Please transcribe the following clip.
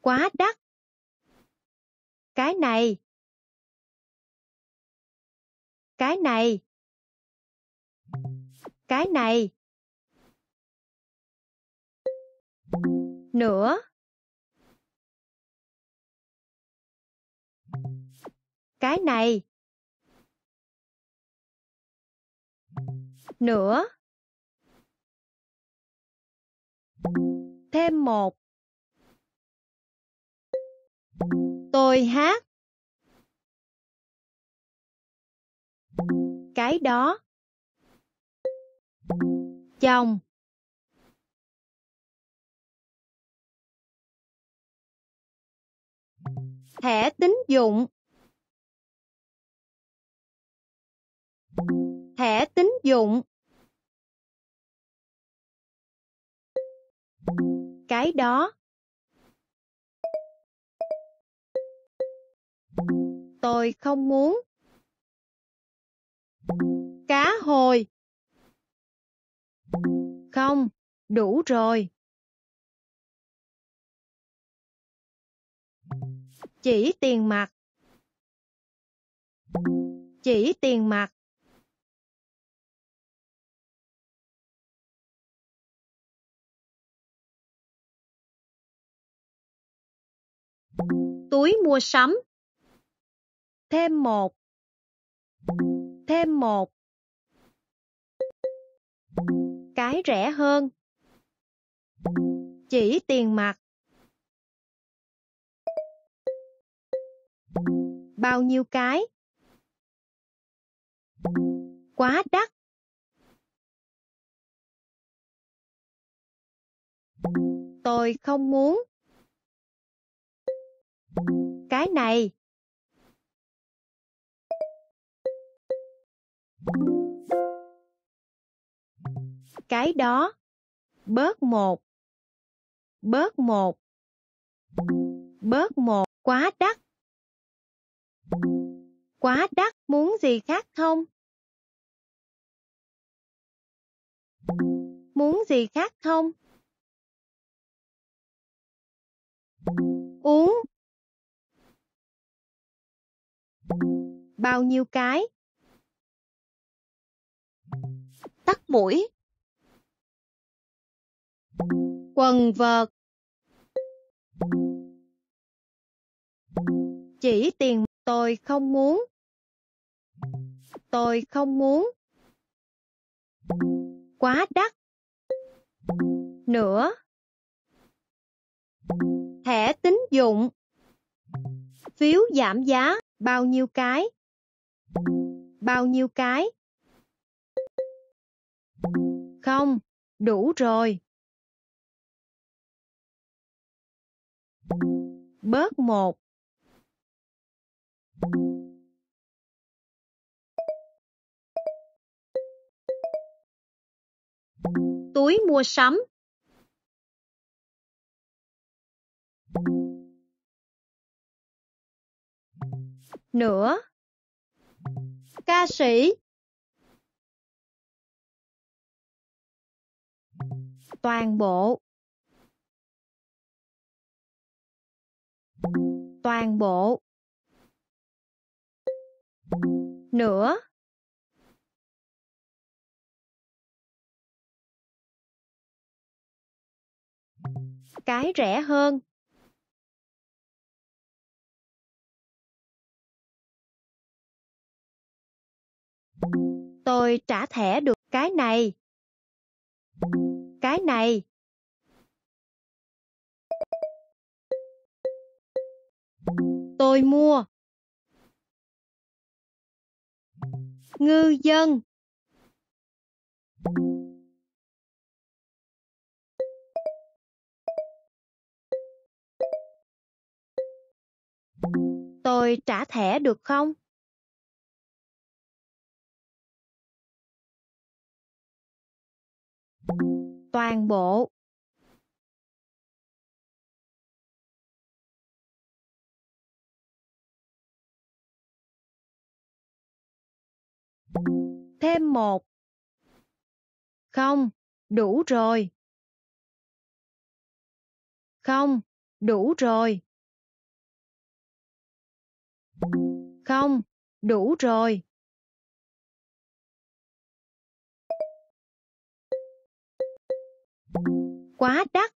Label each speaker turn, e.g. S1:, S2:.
S1: Quá đắt. Cái này. Cái này. Cái này. Nữa. Cái này. Nữa. Thêm một. Tôi hát. Cái đó. Chồng. Thẻ tín dụng. Thẻ tín dụng. Cái đó. Tôi không muốn. Cá hồi. Không, đủ rồi. Chỉ tiền mặt. Chỉ tiền mặt. Túi mua sắm. Thêm một. Thêm một. Cái rẻ hơn. Chỉ tiền mặt. Bao nhiêu cái? Quá đắt. Tôi không muốn. Cái này. Cái đó. Bớt một. Bớt một. Bớt một. Quá đắt. Quá đắt. Muốn gì khác không? Muốn gì khác không? Uống. Bao nhiêu cái? Tắt mũi. Quần vợt. Chỉ tiền tôi không muốn. Tôi không muốn. Quá đắt. Nữa. Thẻ tín dụng. Phiếu giảm giá, bao nhiêu cái? Bao nhiêu cái? Không, đủ rồi. Bớt một. Túi mua sắm. Nữa. Ca sĩ. Toàn bộ. Toàn bộ. Nữa. Cái rẻ hơn. Tôi trả thẻ được cái này. Cái này. Tôi mua. Ngư dân. Tôi trả thẻ được không? Toàn bộ. Thêm một. Không, đủ rồi. Không, đủ rồi. Không, đủ rồi. Quá đắt.